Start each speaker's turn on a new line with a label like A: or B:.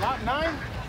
A: Lot 9?